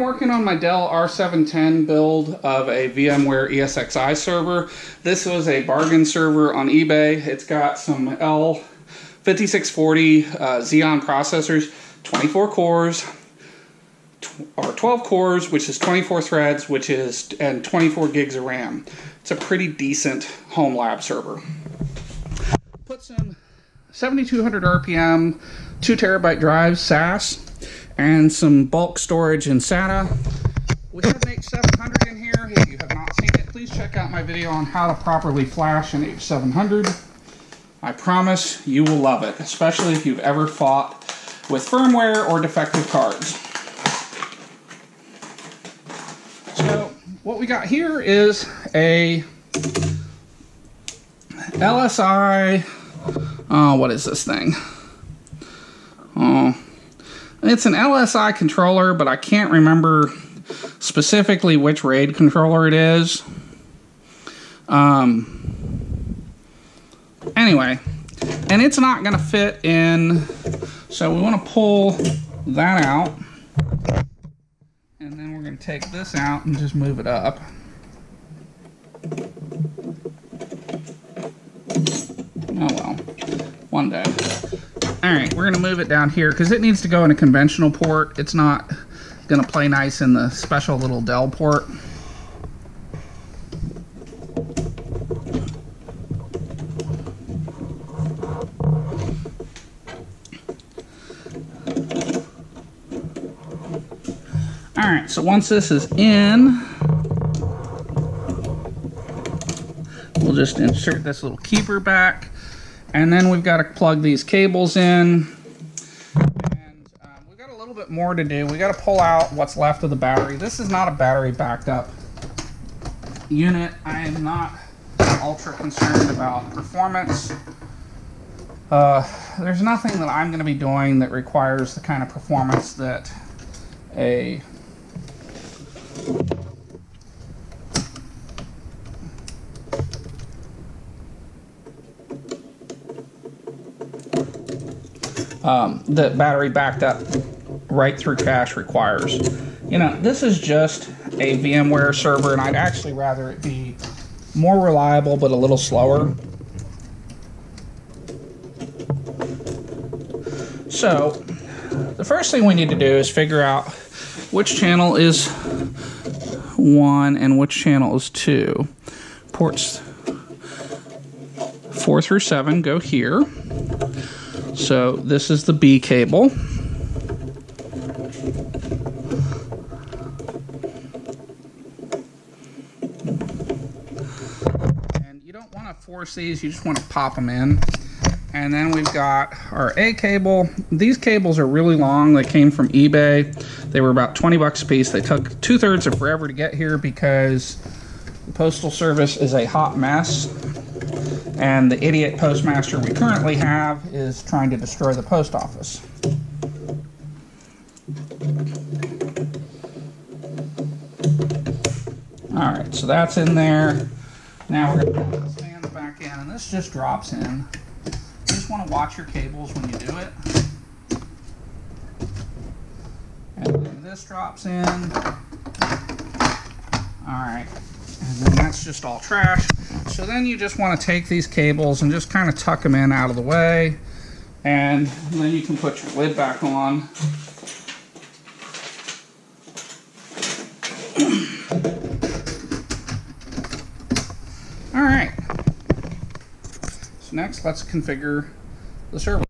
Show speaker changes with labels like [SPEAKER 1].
[SPEAKER 1] working on my Dell R710 build of a VMware ESXi server. This was a bargain server on eBay. It's got some L5640 uh, Xeon processors, 24 cores, or 12 cores, which is 24 threads, which is and 24 gigs of RAM. It's a pretty decent home lab server. Put some 7200 RPM, two terabyte drives, SAS, and some bulk storage in SATA. We have an H700 in here. If you have not seen it, please check out my video on how to properly flash an H700. I promise you will love it, especially if you've ever fought with firmware or defective cards. So what we got here is a LSI, oh, uh, what is this thing? Oh, it's an LSI controller, but I can't remember specifically which RAID controller it is. Um, anyway, and it's not going to fit in, so we want to pull that out. And then we're going to take this out and just move it up. Oh well, one day. All right, we're gonna move it down here because it needs to go in a conventional port. It's not gonna play nice in the special little Dell port. All right, so once this is in, we'll just insert this little keeper back. And then we've got to plug these cables in. And um, we've got a little bit more to do. we got to pull out what's left of the battery. This is not a battery backed up unit. I am not ultra concerned about performance. Uh, there's nothing that I'm going to be doing that requires the kind of performance that a um, the battery backed up write through cache requires. You know, this is just a VMware server, and I'd actually rather it be more reliable but a little slower. So, the first thing we need to do is figure out which channel is 1 and which channel is 2. Ports 4 through 7 go here. So this is the B cable. And you don't want to force these, you just want to pop them in. And then we've got our A cable. These cables are really long. They came from eBay. They were about 20 bucks a piece. They took two thirds of forever to get here because the Postal Service is a hot mess and the idiot postmaster we currently have is trying to destroy the post office. All right, so that's in there. Now we're going to put the fans back in, and this just drops in. You just want to watch your cables when you do it. And then this drops in. All right, and then that's just all trash. So then you just want to take these cables and just kind of tuck them in out of the way. And then you can put your lid back on. All right. So next, let's configure the server.